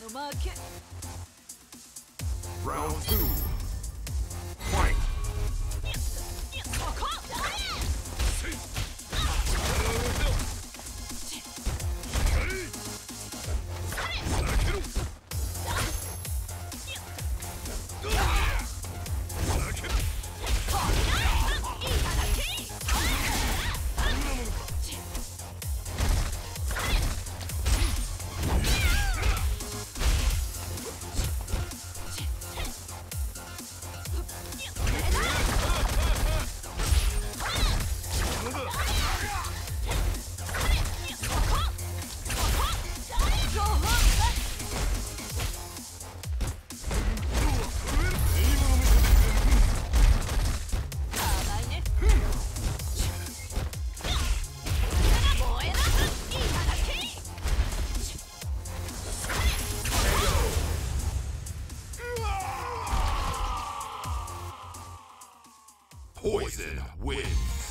の負け Round two. Poison wins.